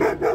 no.